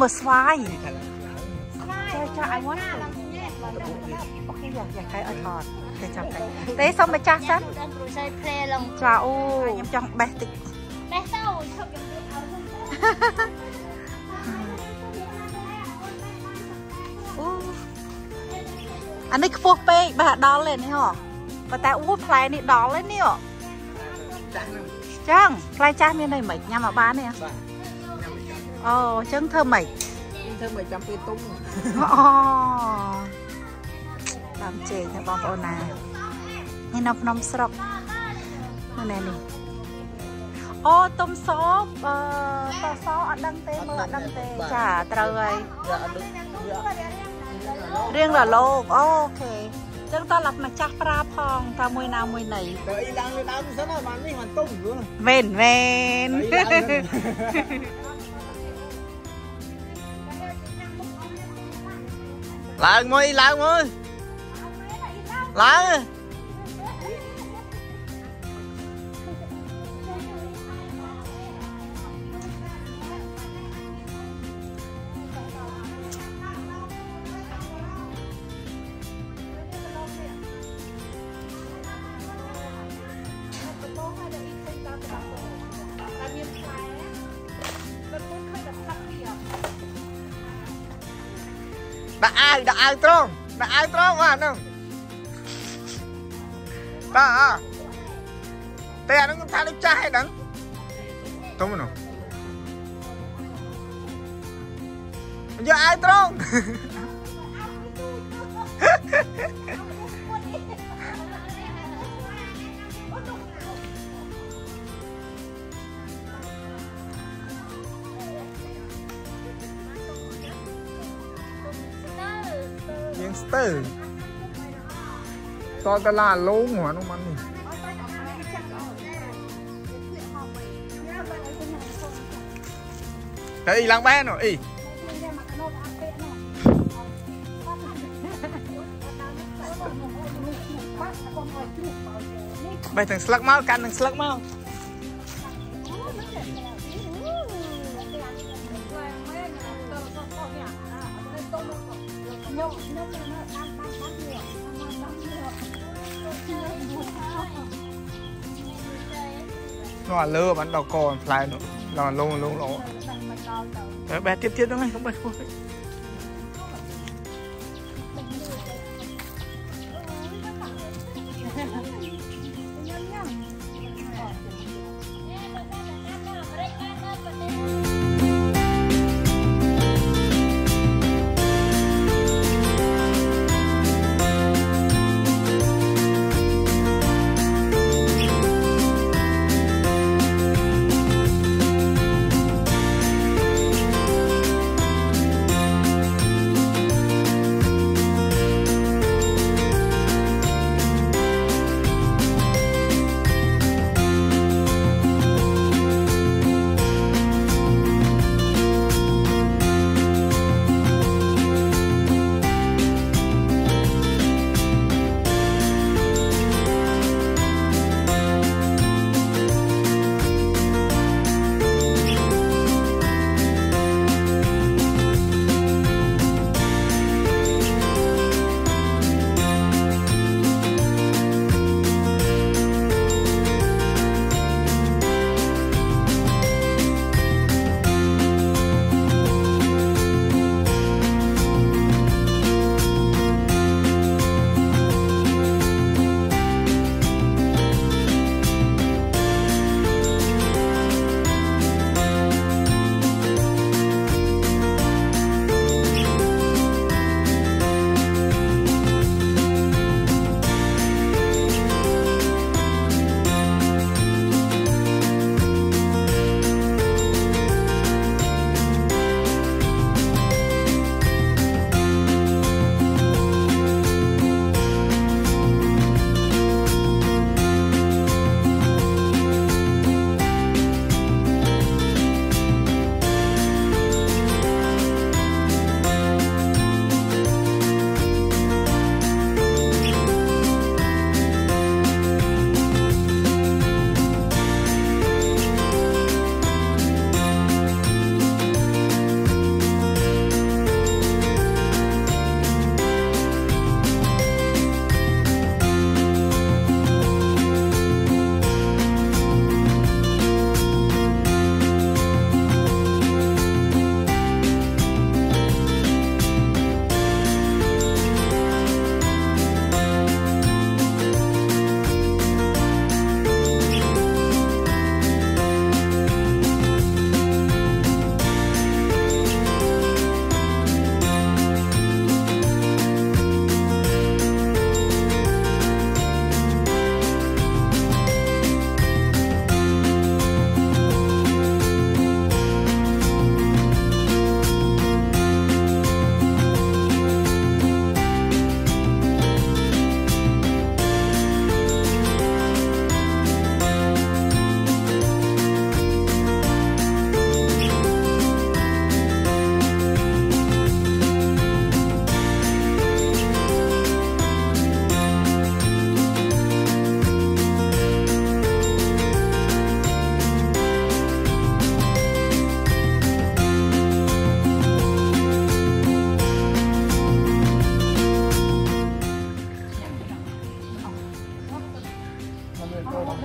មើលស្វាយចាចា I want to អូខេយ៉ាយ៉ាកែឲ្យថតតែចាំកែទេសុំម្ចាស់សិន đang rồi say pre lòng ចាអូខ្ញុំចង់បេះតិច bé tao chụp những cái áo អូអានេះខ្ពស់ពេកបែរដល់ទេនេះហ៎ប៉ុន្តែអូផ្លែនេះដល់ទេនេះហ៎ចាស់ហ្នឹងចឹងផ្លែចាស់មានន័យមិនញ៉ាំមកបានទេហ៎បាទញ៉ាំ មិនចាំអូចឹងធ្វើម៉េចធ្វើមិនចាំពេលទុំអូតាមជេកទៅបងប្អូនណានេះនៅភ្នំស្រុកនៅណែនេះអូទុំសបអឺតសអត់ដឹងទេមើលអត់ដឹងទេចាត្រូវហើយវាអត់ដូចវាអត់រៀងរលោកអូខេចឹងតើឡាប់ម្ចាស់ប្រាផងថាមួយណាមួយណីទៅអីឡើងលើដើមសិនហើយបាននេះបានទុំយល់មែនមែន ឡើងមកអី ដាក់អាវដាក់អាវត្រង់ដាក់អាវត្រង់បាទហ្នឹងតាអតែអាហ្នឹងថាដូចចាស់ហេហ្នឹងទុំនោះយកអាវត្រង់យើង តតឡាលងហ្នឹងมันនេះតែអីឡើងបែនអីបេះទាំងស្លឹកមកកាន់ទាំងស្លឹកមក nó là lơ bắn đầu cò fly nó là lông lông lỗ bé tiếp tiếp đó ngay không bay không bay នេះ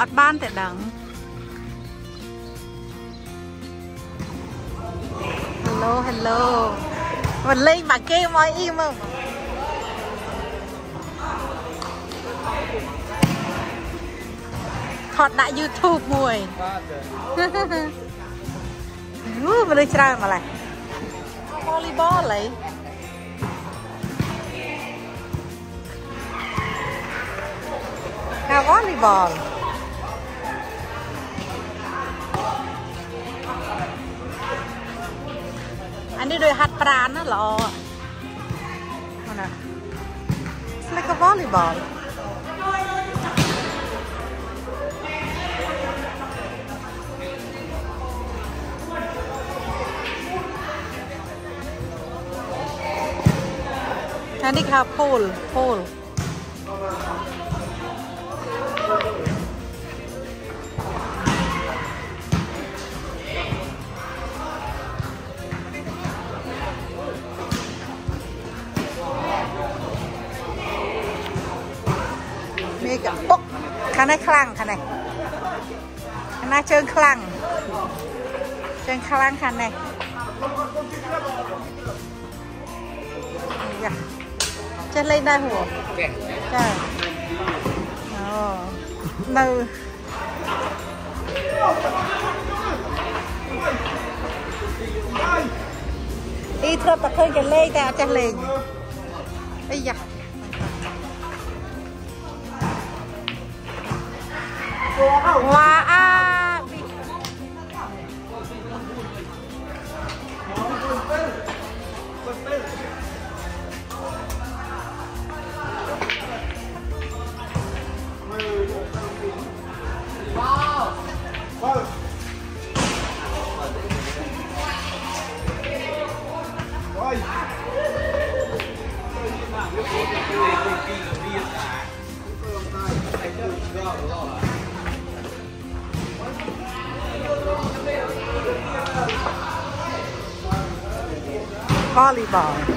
អត់បានតែដឹង Hello Hello មិនលេងមកគេមកអ៊ីមើលថតដាក់ YouTube មួយបាទអូមនុស្សច្រើនម្ល៉េះវ៉ូលីបលហីកាវ៉ូ ราณนะหรอมันอะ it's like a volleyball อันนี้ค่ะ pole pole ខាងនេះខ្លាំងខាងនេះខាងណាជើងខ្លាំងជើងខ្លាំងខាងនេះយ៉ាចេះលេងដែរហួរចាអូនៅអីធ្លាប់តែឃើញគេលេងតែអត់ចេះលេងអីយ៉ា 哇。volleyball.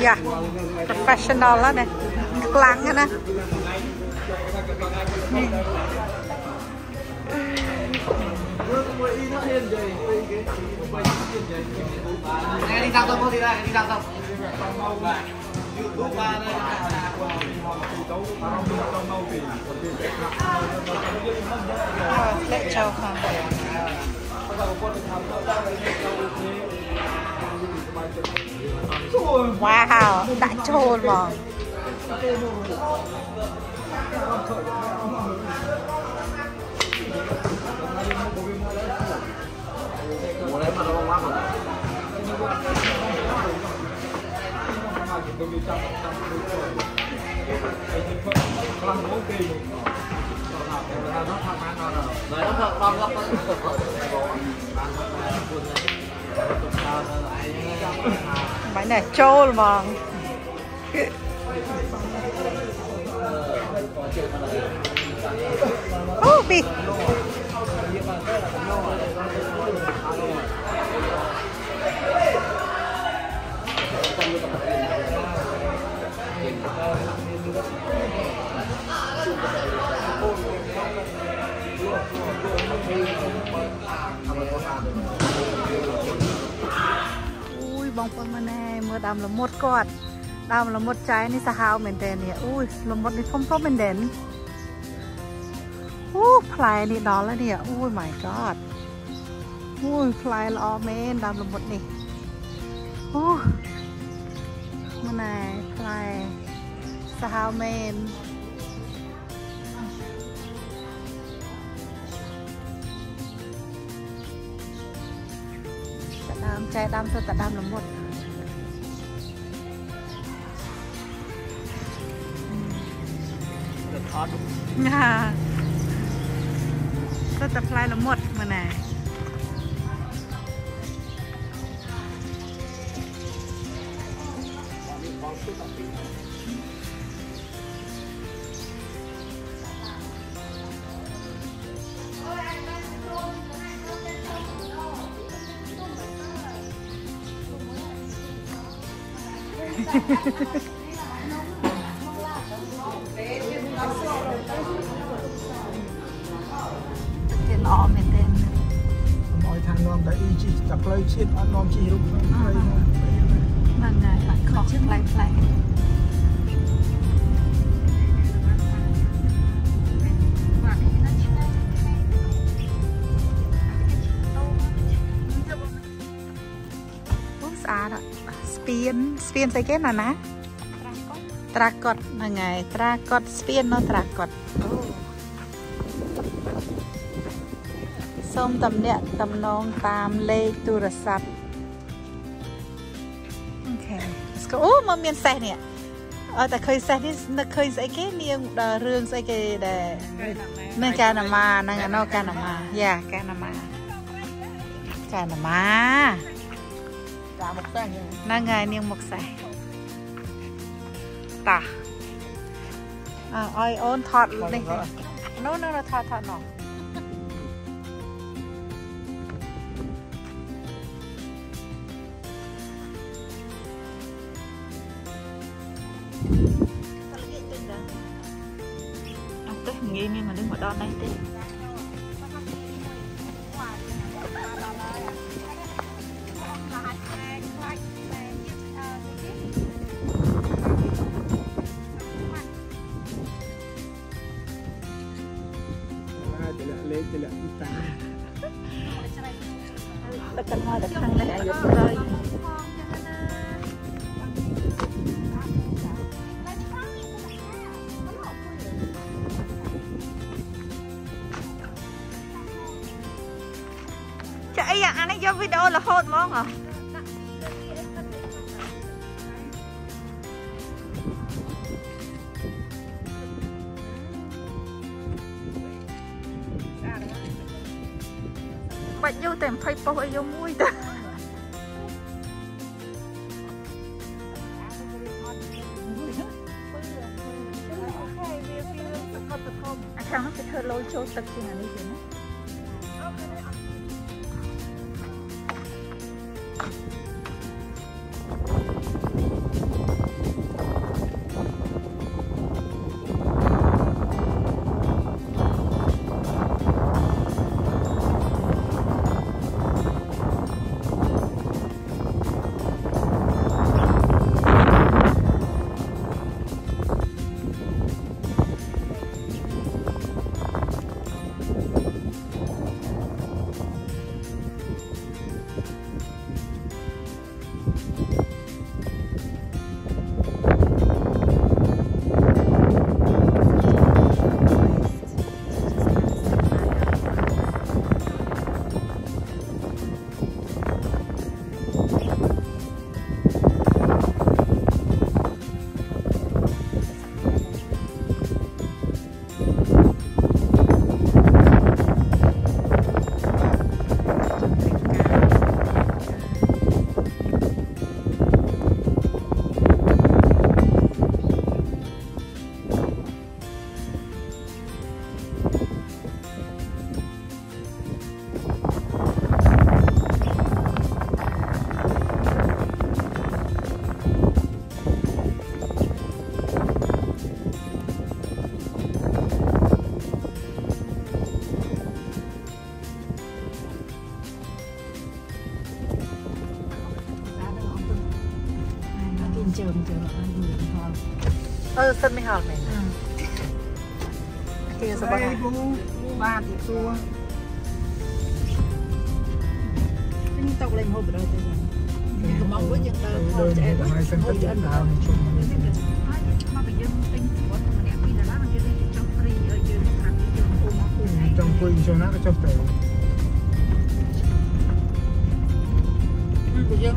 dạ. Professional lắm nè cực lăng nè Nghe đi sao không có gì đi sao không? Để không bỏ Wow, Dachshund mà. Hãy subscribe cho kênh Ghiền Mì Gõ Để không bỏ lỡ những video hấp dẫn បាញ់នេះចូលហ្មងអូពី បងប្អូនមើលណែមើលដើមល្មុតគាត់ដើមល្មុតចៃនេះសាហាវមែនតើនេះអូយល្មុតនេះធំធំមែនតើអូផ្លែនេះដល់ហើយនេះអូយ my god អូយផ្លែល្អមែនដើមល្មុតនេះអូមើលណែផ្លែសាហាវមែនามใจตามแต่ดำมหลงหมดเดือดทอดค่ะสต่พลายหลงหมดมาไหนตอนนี้พร้มสู้กับปี គេល្អមែនទេ mọi thằng nom tại y chỉ tập lấy chiết ăn nom chỉ lúc đây ហ្នឹងហើយអត់ខុសផ្លែផ្លែអូ ស្ពានស្អីគេណាណាត្រាកត់ហ្នឹងហើយត្រាកត់ស្ពាននៅត្រាកត់អូសូមតំណាក់តំណងតាមលេខទូរស័ព្ទអូខេស្គាល់អូមកមានសេះនេះអត់តែឃើញសេះនេះនឹកឃើញស្អីគេនាងដល់រឿងស្អីគេដែលនឹងកាណាម៉ាហ្នឹងអានោះកាណាម៉ាយ៉ាកាណាម៉ាកាណាម៉ា cả một tay nhưng ហ្នឹងហើយនាងមកសេះតាអើឲ្យអូនថតនេះនោះនោះថតថតនោះអត់ទេងាយមានមនុស្សមកដល់នេះទេ វីដេអូរហូតហ្មងហ៎បាច់យកតែ20ប៉ុស្តិ៍ឲ្យយកមួយទៅអាខាងនោះគេធ្វើលយចូលទឹកជាងអានេះទេណា ជើងជើងអត់យូរហល់អឺសិនមិនហល់មែនគេសបស្រីายពូបាទទីសួរនេះតោកលេងហូបទៅទៅកំងវិញយើងដើរថដើតរឆ្អែតទៅឲ្យសិនទៅដើរជុំមកពីយើងទិញវត្តម្នាក់2ដុល្លារមកយើងចុះហ្វ្រីឲ្យយើងប្រាប់យើងអូមកគូឯងចង់អង្គុយចូលណាក៏ចុះទៅពួកយើង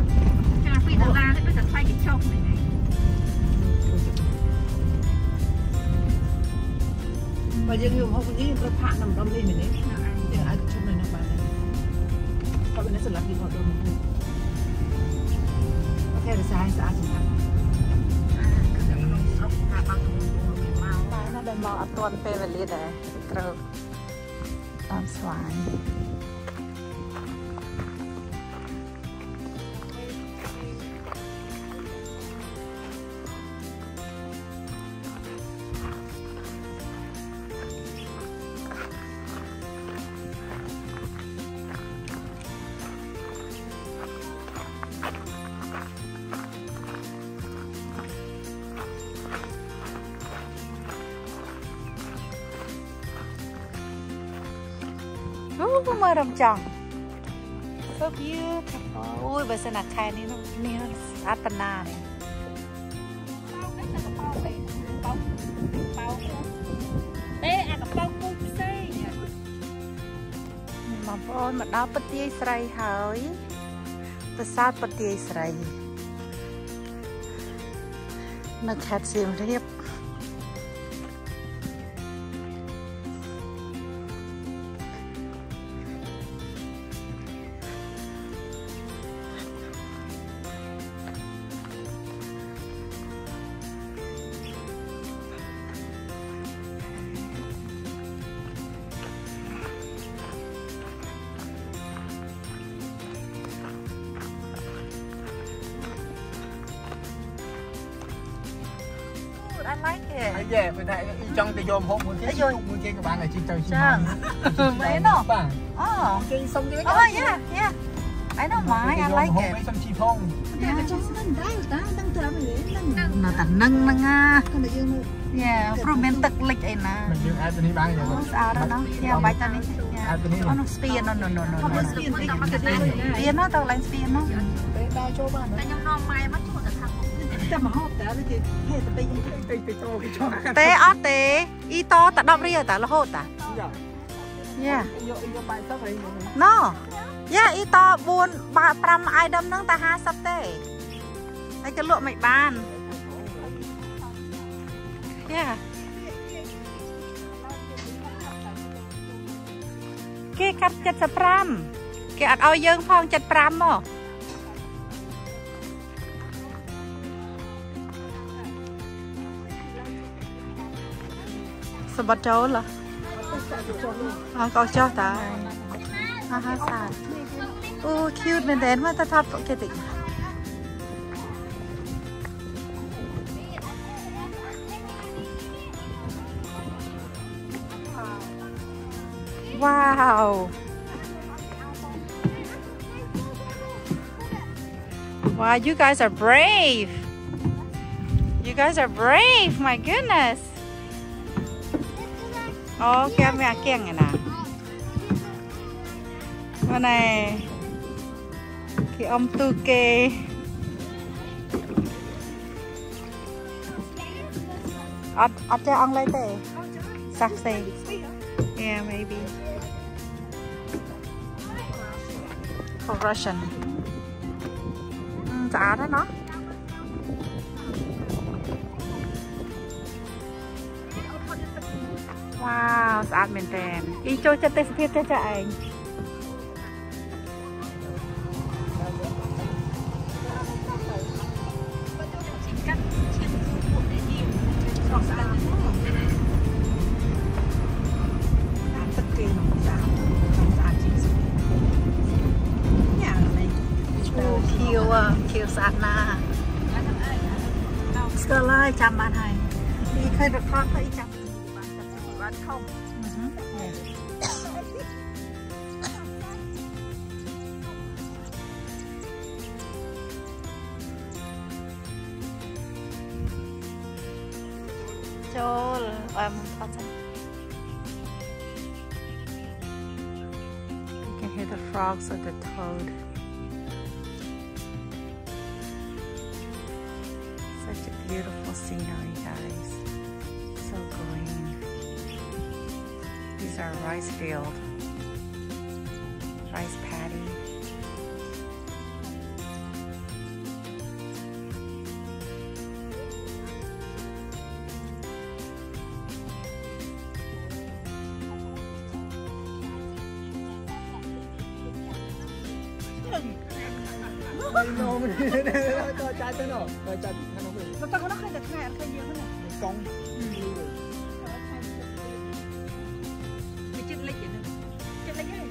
ចា2ដុល្លារនេះដូចតែថ្លៃ កញ្ចុះហ្នឹងឯងបើយើងយកហូបនេះត្រូវផាក់នៅម្ដុំនេះមែនទេយើងអាចជុំនៅនោះបានគាត់មានសម្រាប់ពីគាត់ទៅមកអូខេរសាយស្អាតសម្រាប់គឺក្នុងស្រុកថាបើកទៅមកតែណាដែលមកអត់ទាន់ពេលវេលាដែរត្រូវតាមស្វាយ ចង់ so beautiful អូយបើសិនណាខែនេះនោះនេះនោះស្អាតប៉ុណ្ណានេះទេអាកំប៉ុងពូផ្សេងបងប្អូនមកដល់ពទាយស្រីហើយប្រាសាទពទាយស្រី នៅខេត្តសៀមរាប បានតែជីទៅជីចឹងមែនទេបាទអូគេសុំគេអូ yeah yeah I don't mind I like it សុំជីផងតែចង់នឹងដែរតានឹងត្រាំនេះនឹងនៅតែនឹងហ្នឹងណាតែយើងមើល Yeah ព្រោះមានទឹកលិចអីណាមិនយើងអាចទៅនេះបានទេអូស្អាតណាស់យ៉ាបាច់ទៅនេះអាចទៅនេះអូនោះស្ពាននោះនោះនោះខំមើលស្ពានតិចមកទៅស្ពាននោះទៅកន្លែងស្ពាននោះពេលដើរចូលបានតែខ្ញុំនាំម៉ែមក ចូលទៅខាងមុខតែមកហូបតែទៅហេតុតែយើងទៅទៅចូលគេចូលណាទេអត់ទេអ៊ីតតែ10រៀលតារហូតតាយ៉ាយកយកបាយទឹកអីណូយ៉ាអ៊ីត4បា5 item ហ្នឹងតែ50ទេហើយក៏លក់មិនបានយ៉ាគេកាត់75គេអត់ឲ្យយើងផង75មក សបត់ចូលហ៎អត់កោចោះតាហាហាសាអូ cute មែនទេមកទៅថតគេតិចវ៉ាវ Wow, you guys are brave. You guys are brave. My goodness. ó cái mẹ kiếng này nè, bên này thì ông tư kê, Ở, ở cho ông lấy tệ xì, Yeah, maybe. For Russian. Ừ, giá đó nó. វ៉ាវស្អាតមែនតើអ៊ីចូលចិត្តទេសភាពចេះចាឯង eurem You can hear the frogs or the toad. Such a beautiful scenery, guys. So green. These are rice fields. Nó mình cho trái tới nó rồi trái thì nó mình តែគាត់ឃើញតែថ្ងៃអត់ឃើញយើងហ្នឹង cong វាចិត្តលិចហ្នឹងចិត្តលិចហើយ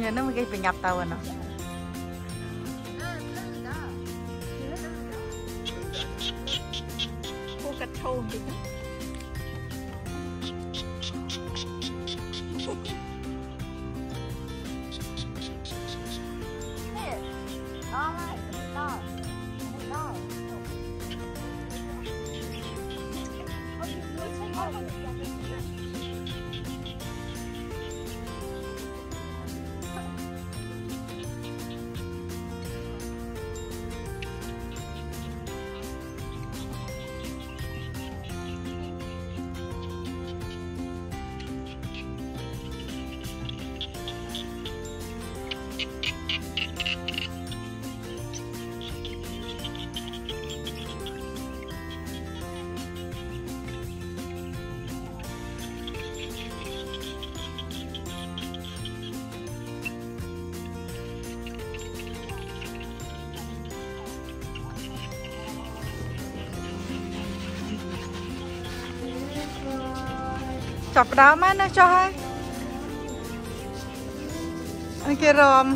Nhà nó mới cái bị nhập tàu nó. គោ ចាប់ផ្ដើមហើយណាចុះហើយអីគេរំ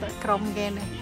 តែក្រុមគេនេះ